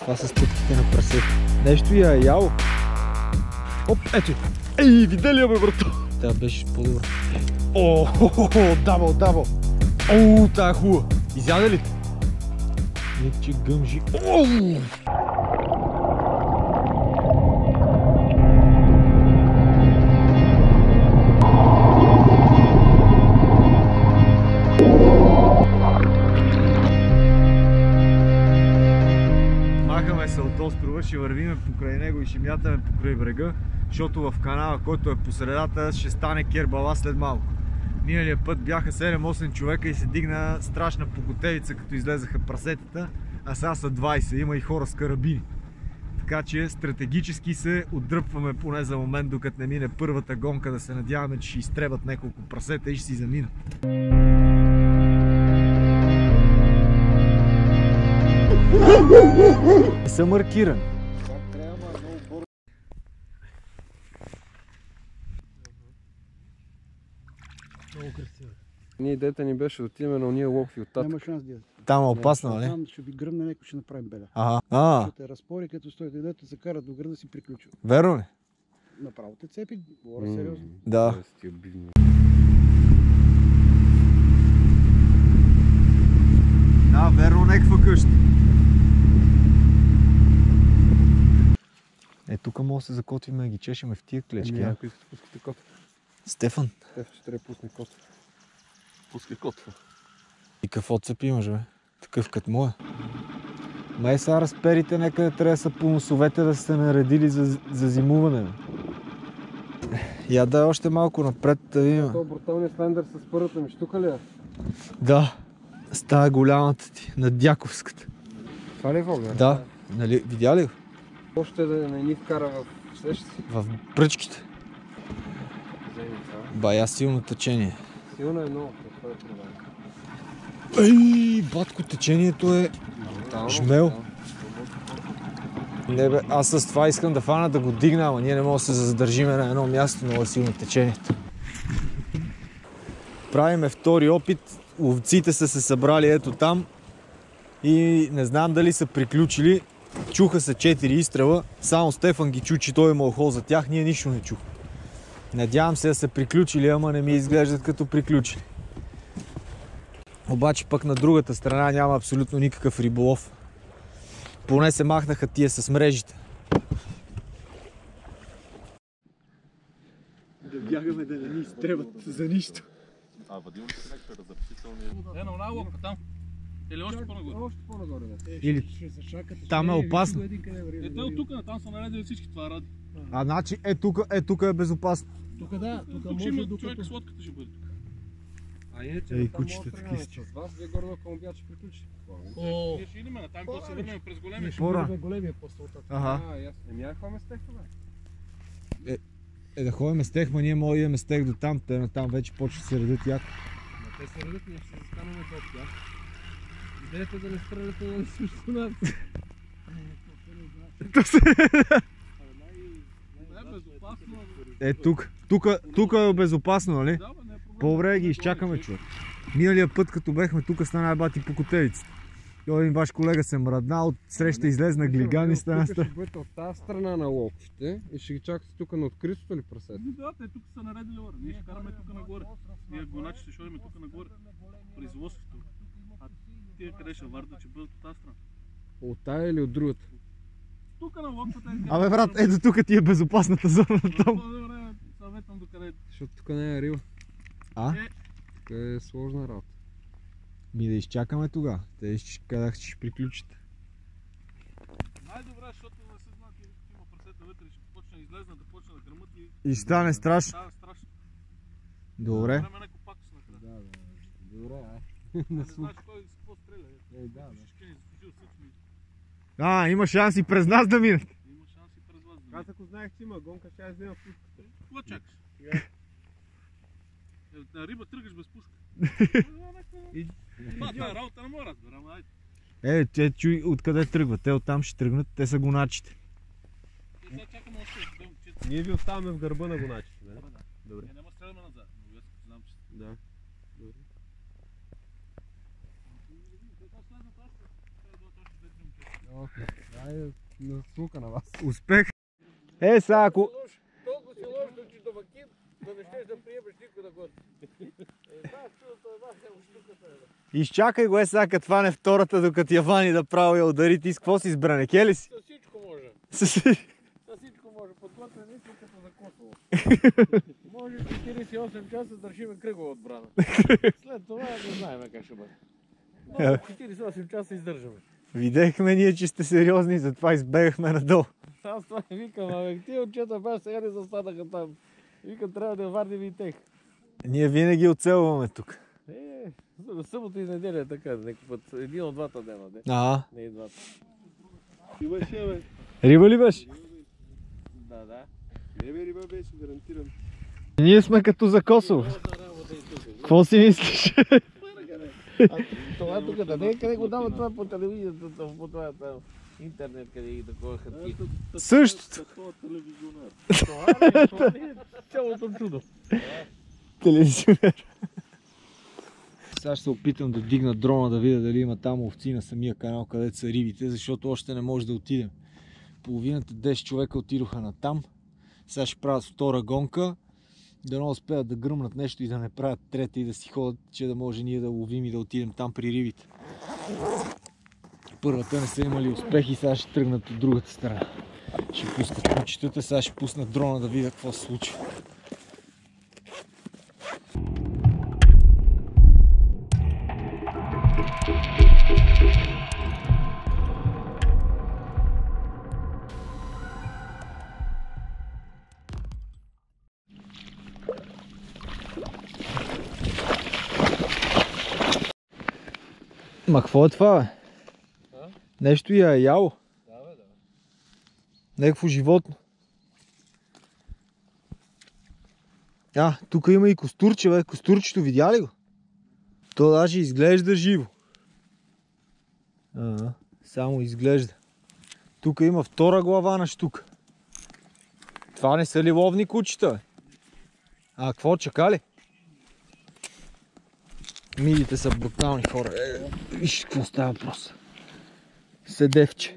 Това са стъпките на прасе. Нещо я е ял. Оп, ето. Ей, видя ли я бе, брато? Тя беше по-добра. О, хо, хо, хо, дабъл, дабъл. О, тая е хубава. Изяде ли? те? Не, че гъмжи. Оу! Покрай него и ще мятаме покрай брега, защото в канала, който е по средата, ще стане кербала след малко. Миналия път бяха 7-8 човека и се дигна страшна покотевица, като излезаха прасетата, а сега са 20, има и хора с карабини. Така че стратегически се отдръпваме поне за момент, докато не мине първата гонка, да се надяваме, че ще изтребат няколко прасета и ще си заминат. Не са маркирани. Много красиво. Ние идеята ни беше да отидем на уния локви от татък. Няма шанс да я. Там е опасно, нали? Там ще ви гръмне някой, ще направим беля. Ага. А, Ще те разпори, като стоите дето се карат до града си приключва. верно ли? Направо те цепи, говоря сериозно. Да. Обидни. Да, верно някаква къща. Е, тук може да се закотвиме и ги чешеме в тия клечки. Еми, а? ако искате, пускате кот. Стефан, Те ще трябва да пусне кот. Пускай котва. и какво цепи имаш, бе? Такъв като моя. Май сега разперите някъде трябва да са по носовете да сте наредили за, за зимуване. Бе. Я дай още малко напред да видим. То бруталният слендър с първата ми штука ли е? Да, става голямата ти, на Дяковската. Това ли е Вогнер? Да, нали, видя ли го? Още да не ни вкара в сеща си. В това. Бая силно течение. Силно е много. Е. Ей, батко, течението е... Жмел. Не бе, аз с това искам да фана да го дигна, ама ние не можем да се задържиме на едно място, много е силно течението. Правиме втори опит, ловците са се събрали ето там и не знам дали са приключили. Чуха се четири изстрела, само Стефан ги чу, че той имал хол за тях, ние нищо не чух. Надявам се да са приключили, ама не ми изглеждат като приключили. Обаче пък на другата страна няма абсолютно никакъв риболов. Поне се махнаха тия с мрежите. Да бягаме да не ни изтребат за нищо. Е, на една лодка там. Или още по-нагоре. Още по-нагоре, да. Или се. Там е опасно. Е, те от тук на там са наредили всички това ради. А значи е тук, е тук е безопасно. Тук да, тук ще може има докато... човек с лодката ще бъде тук. А иначе Ей, на там кучета такива тръгнем с вас, вие горе бяха, ще приключите. О, Ние ще идем на там, после се върнем през големия. ще Пора. бъде големия после от. Ага. А, ясно. Еми, я ходим с тех, бе. Е да ходим с тех, ма ние може да имаме с тех до там, те на там вече почва да се редят яко. Ма те се редят, ние ще се застанем до тях. Идеята е да не стреляте на срещу нас. Не, безопасно. Е тук, тук, тук е безопасно, нали? Да, бе, не е проблем. По-добре ги изчакаме, човек. Миналия път, като бехме тук, стана бати по котелицата. Един ваш колега се мръдна, от среща излезна глиган и стана ще бъдете от тази страна на локвите и ще ги чакате тук на откритото ли прасете? Ами Да, те тук са наредили лора. Ние ще караме тук нагоре. Ние гоначи ще ходим тук нагоре. Производството. А тия къде ще вардат, ще бъдат от тази страна. От тая или от другата? Тук на лодката е. Абе брат, ето тук ти е безопасната зона там. По-добре, съветвам до къде. Защото тук не е рила. А? Е. Тук е сложна работа. Ми да изчакаме тогава. Те ще казах, че ще приключите. Най-добре, защото не се знаят и има прасета вътре, ще почне да излезнат, да почне да гръмат и И ще стане страшно. става страшно. Добре. Време някой пакос накрая. Да, да. Добре, а. Не знаеш кой с какво стреля. Ей, да, да. Ще ни служил съч ми. А, има шанс и през нас да минат. Има шанс и през вас да Аз мине. ако знаех, че има гонка, ще аз взема пуската. Какво чакаш? Е, На риба тръгаш без пушка. Ма, тази работа не мога разбера, ама айде. Е, те чуй откъде тръгват. Те оттам ще тръгнат. Те са гоначите. Е, сега чакаме още. Ние ви оставаме в гърба на гоначите, нали? Добре. Е, няма стреляме назад. Но аз знам, че... Да. Айде, на сука на вас. Успех! Е, сега ако... Толкова си лош, да ти домакин, да не щеш да приемеш никой да. Е, е е. Изчакай го е сега, като фане втората, докато я вани да право я удари. Ти с какво си избран? Кели си? С всичко може. С- С всичко може. Подготвен е като за Косово. Може 48 часа държиме кръгова отбрана. След това не знаем как ще бъде. Но 48 часа издържаме. Видяхме ние, че сте сериозни, затова избегахме надолу. Аз това викам, абе, ти отчета баш сега не застанаха там. Викам, трябва да вардим и тех. Ние винаги оцелваме тук. Е, събота и неделя е така, някой път. Един от двата дена, не? А, Не и двата. Имаше, бе. риба ли беше? Да, да. Не бе, риба беше, гарантирам. Ние сме като за Косово. Какво си мислиш? Това тук, да не, къде го дават това по телевизията, това, по това там, интернет, къде ги такова хатки. Същото. Това е цялото чудо. Телевизионер. Сега ще се опитам да дигна дрона да видя дали има там овци на самия канал, където са рибите, защото още не може да отидем. Половината 10 човека отидоха на там. Сега ще правят втора гонка. Да не успеят да гръмнат нещо и да не правят трета и да си ходят, че да може ние да ловим и да отидем там при рибите. Първата не са имали успехи, сега ще тръгнат от другата страна. Ще пускат кучетата, сега ще пуснат дрона да видя какво се случва. Ма какво е това, бе? А? Нещо я е яло. Да, бе, да. Някакво животно. А, тук има и костурче, бе. Костурчето видя ли го? То даже изглежда живо. А, само изглежда. Тук има втора глава на штука. Това не са ли ловни кучета, бе? А, какво, чакали? Мидите са брутални хора. Е, виж какво става въпрос. Седевче.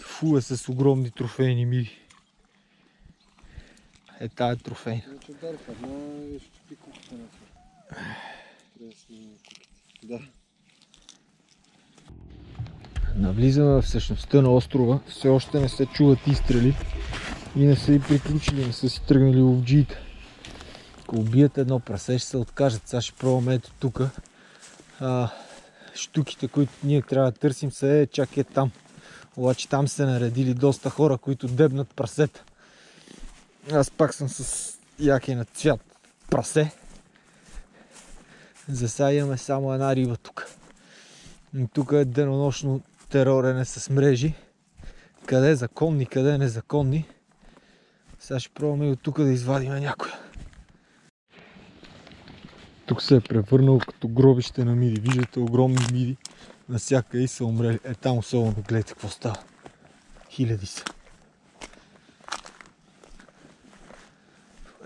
Фу е с огромни трофейни миди. Е, тая е трофейна. Навлизаме в същността на острова. Все още не се чуват изстрели. И не са и приключили, не са си тръгнали ловджиите. Ако убият едно прасе, ще се откажат. Сега ще пробваме ето тук. Штуките, които ние трябва да търсим, са е чак е там. Обаче там се наредили доста хора, които дебнат прасета. Аз пак съм с яки на цвят прасе. За сега имаме само една риба тук. Тук е денонощно терорене с мрежи. Къде законни, къде незаконни. Сега ще пробваме и от тук да извадим някоя. Тук се е превърнал като гробище на миди. Виждате огромни миди. Насякъде и са умрели. Е там особено гледайте какво става. Хиляди са.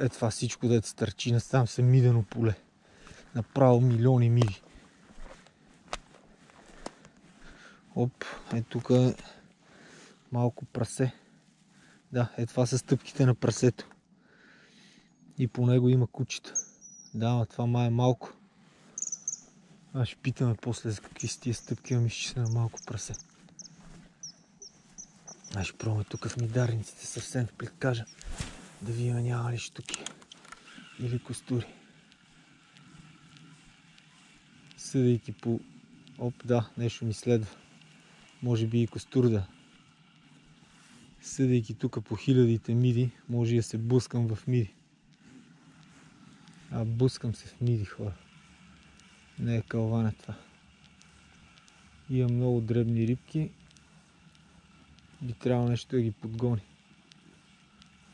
Е това всичко дете стърчи. Там са мидено поле. Направо милиони миди. Оп, е тук е малко прасе. Да, е това са стъпките на прасето. И по него има кучета. Да, но това май е малко. Аз ще питаме после за какви са тия стъпки, ами ще на малко прасе. Аз ще пробваме тук в мидарниците съвсем в плиткажа. Да видим няма ли штуки. Или костури. Съдейки по... Оп, да, нещо ми следва. Може би и костур да. Съдейки тук по хилядите миди, може и да се бускам в миди. А бускам се в миди, хора. Не е калване това. Има много дребни рибки. Би трябвало нещо да ги подгони.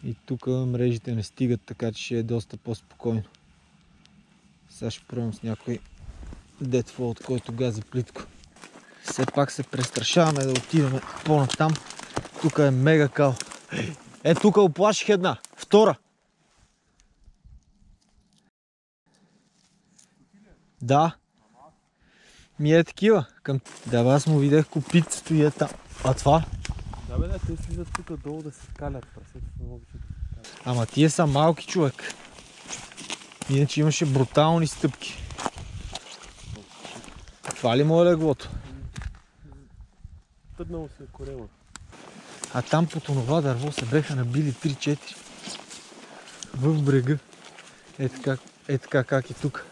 И тук мрежите не стигат, така че ще е доста по-спокойно. Сега ще пробвам с някой детфолд, който гази плитко. Все пак се престрашаваме да отидем по-натам. Тук е мега кал. Е, тук оплаших една. Втора. Да. Ми е такива. Към... Да, бе, аз му видях копитцето и е там. А това? Да бе, да, те слизат тук долу да се калят. Прасета не обичат да се калят. Ама тия са малки човек. Иначе имаше брутални стъпки. Това ли му е леглото? Тъднало се е корема. А там по това дърво се беха набили 3-4. В брега. Е така, е така как и тук.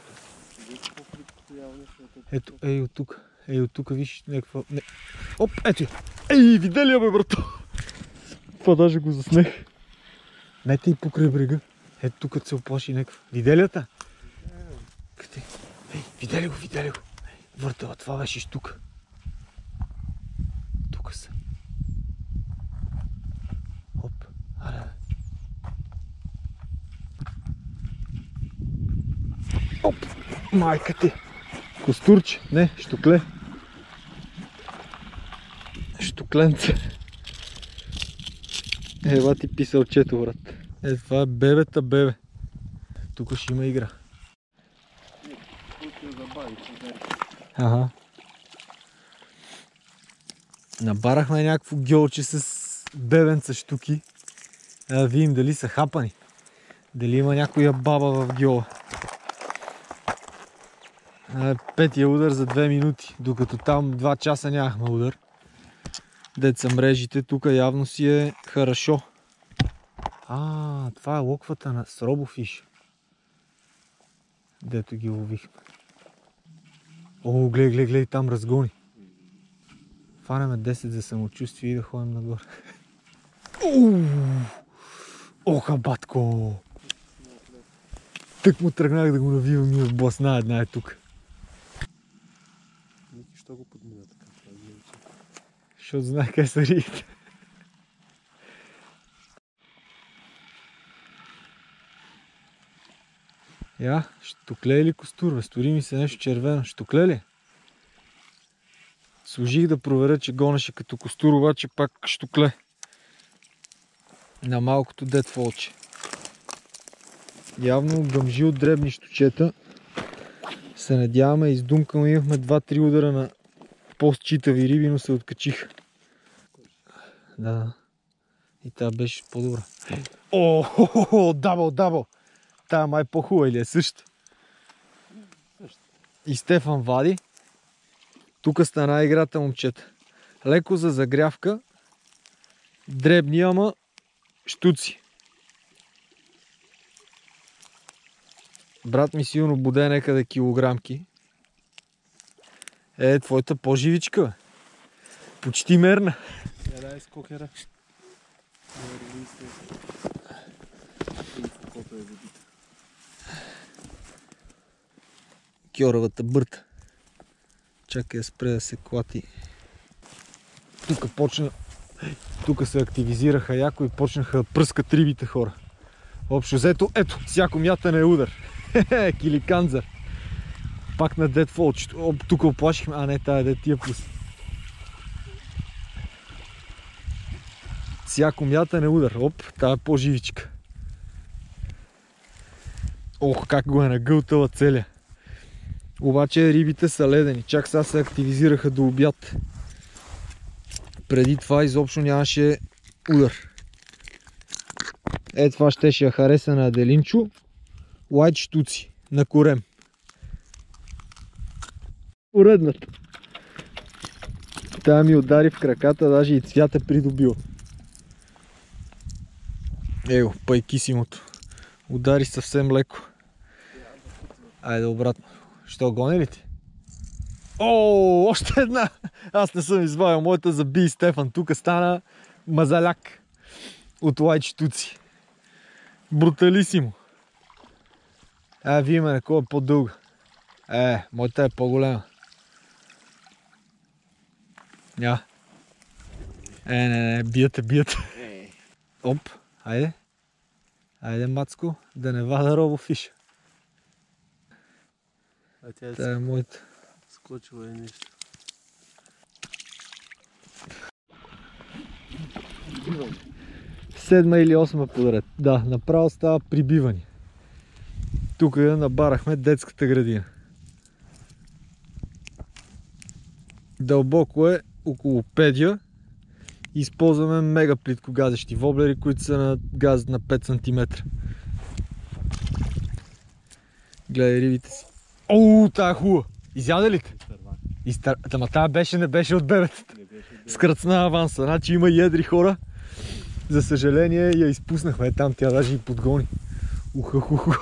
Ето, ей от тук. Ей от тук, виж някаква... Не. Оп, ето я. Ей, видя ли я бе, брато? Това даже го заснех. Мете и покрай брега. Ето тук се оплаши някаква. Видя ли я та? Къде? Ей, видя го, видя го? Въртела, това беше ж тук. Са. Оп, аре. Оп, майка ти. Костурче, не, штукле. Штукленце. Ева ти писалчето, брат. Е, това е бебета, бебе. Тук ще има игра. Ага. Набарахме някакво гьолче с бебенца штуки. Да видим дали са хапани. Дали има някоя баба в гьола. Петия удар за 2 минути, докато там 2 часа нямахме удар. Деца мрежите, тук явно си е хорошо. А, това е локвата на сробофиш. Дето ги ловихме. О, гледай, гледай, гледай, там разгони. Фанеме 10 за самочувствие и да ходим нагоре. Оха, батко! Тък му тръгнах да го навивам и бласна една е тук. Ники, що го подмина така? Е. Защото знае къде са ригите. Я, штукле или костур, бе? Стори ми се нещо червено. Штукле ли? Служих да проверя, че гонеше като костур, обаче пак штукле. На малкото дет волче. Явно гъмжи от дребни штучета. Се надяваме, издумкаме, имахме 2-3 удара на по-считави риби, но се откачиха. Да. И тази беше по-добра. О, хо, хо, хо, дабъл, дабъл. Тая май по-хубава или е съща? И Стефан вади. Тук стана играта, момчета. Леко за загрявка. Дребни, ама штуци. Брат ми силно буде некъде килограмки. Е, твоята по-живичка, бе. Почти мерна. Я дай с кокера. Кьоровата бърта. Чакай да спре да се клати. Тук почна... Тук се активизираха яко и почнаха да пръскат рибите хора. Общо взето, ето, всяко мятане е удар. Хе-хе, киликанзар. Пак на фолчето. Оп, тук оплашихме. А не, тая дед тия пусна. Всяко мятане е удар. Оп, тая е по-живичка. Ох, как го е нагълтала целя. Обаче рибите са ледени. Чак сега се активизираха до обяд. Преди това изобщо нямаше удар. Е, това щеше я хареса на Аделинчо. Лайт штуци на корем. Уредната. Тя ми удари в краката, даже и цвят е придобил. Его, пайкисимото. Удари съвсем леко. Айде обратно. Що, гони ли ти? О, още една! Аз не съм извадил моята за Би Стефан. Тук стана мазаляк от лайт штуци. Бруталисимо. А, вие кой е по-дълга. Е, моята е по-голема. Ня. Е, не, не, бията, бията. Оп, айде. Айде, Мацко, да не вада робофиш. А тя е Та е моята. скочила и нещо. Седма или осма подред. Да, направо става прибиване. Тук я набарахме детската градина. Дълбоко е около педия. Използваме мега плитко газещи воблери, които са на газ на 5 см. Гледай рибите си. Оу, тая е хубава. Изяде ли те? Изтър... Ама тая беше, не беше от бебетата. Скръцна аванса. Значи има едри хора. За съжаление я изпуснахме. Там тя даже и подгони. Уха, хуху.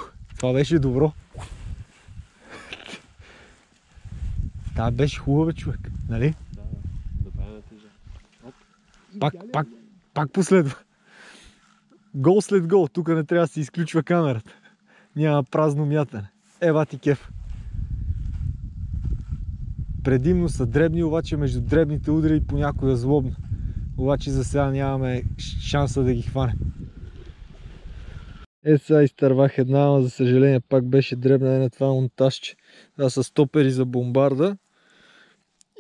Това беше добро. Та беше хубава човек, нали? Добавя тежа. Пак, пак, пак последва. Гол след гол. Тук не трябва да се изключва камерата. Няма празно мятане. Ева ти кеф. Предимно са дребни, обаче между дребните удари и понякога злобно. Обаче за сега нямаме шанса да ги хванем. Е, сега изтървах една, ама за съжаление пак беше дребна е на това монтажче. Това са стопери за бомбарда.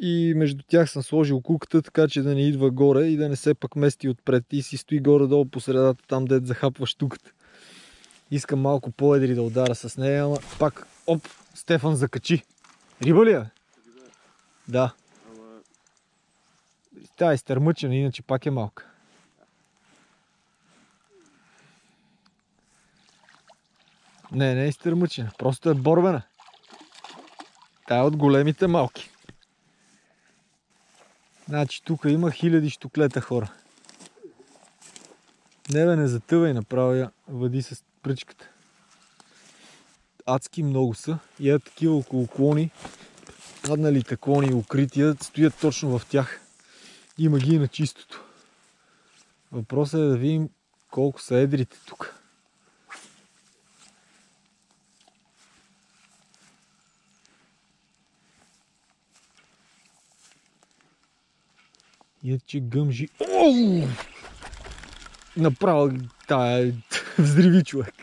И между тях съм сложил куката, така че да не идва горе и да не се пък мести отпред. И си стои горе-долу по средата, там дед захапва штуката. Искам малко по-едри да удара с нея, ама пак, оп, Стефан закачи. Риба ли е? Да. Тя е изтърмъчена, иначе пак е малка. Не, не е изтърмъчена, просто е борбена. Тя е от големите малки. Значи тук има хиляди штуклета хора. Не бе, не затъвай направо я въди с пръчката. Адски много са. И е такива около клони. Падналите клони и укрития стоят точно в тях. Има ги на чистото. Въпросът е да видим колко са едрите тук. И че гъмжи. Оу! Направо тая взриви човек.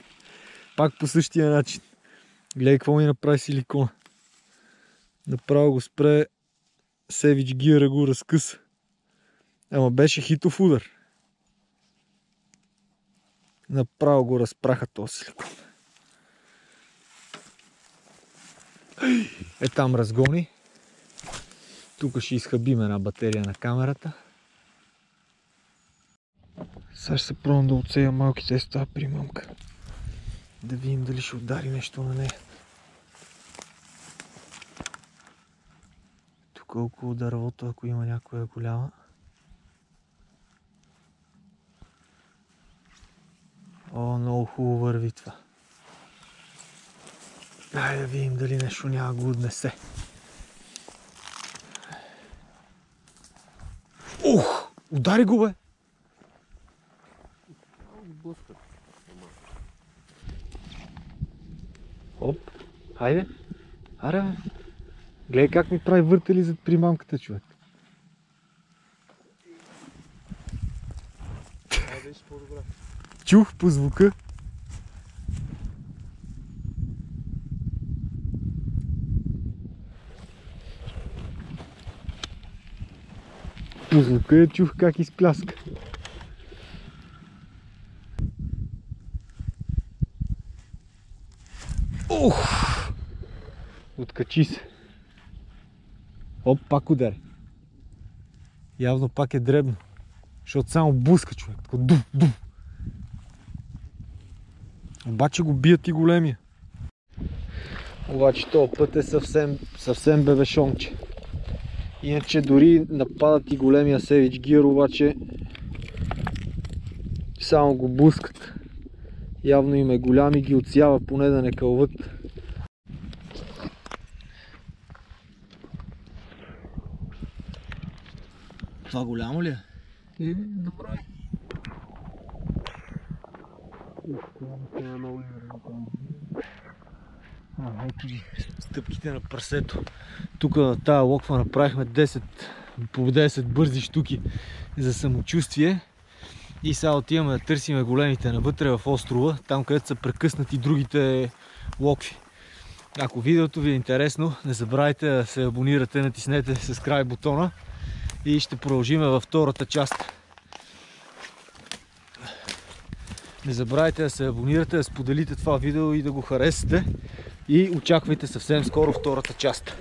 Пак по същия начин. Гледай какво ми направи силикона. Направо го спре Севич Гиера го разкъса. Ама беше хитов удар. Направо го разпраха този силикон. Е там разгони. Тук ще изхабим една батерия на камерата. Сега ще се пробвам да отсея малките с тази примамка. Да видим дали ще удари нещо на нея. Тук около дървото, ако има някоя голяма. О, много хубаво върви това. Дай да видим дали нещо няма го отнесе. Ух! Удари го бе! Оп! Хайде! Аре бе! Гледай как ми прави въртели зад примамката, човек. Чух по звука. Звука я чух как изпляска. Ух! Откачи се. Оп, пак удари. Явно пак е дребно. Защото само буска човек. Тако дув, дув. Обаче го бият и големия. Обаче този път е съвсем, съвсем бебешонче. Иначе дори нападат и големия Севич Гир, обаче само го бускат. Явно им е голям и ги отсява, поне да не кълват. Това голямо ли е? И добро е. Е стъпките на прасето. Тук на тази локва направихме 10, по 10 бързи штуки за самочувствие. И сега отиваме да търсиме големите навътре в острова, там където са прекъснати другите локви. Ако видеото ви е интересно, не забравяйте да се абонирате, натиснете subscribe бутона и ще продължим във втората част. Не забравяйте да се абонирате, да споделите това видео и да го харесате. И очаквайте съвсем скоро втората част.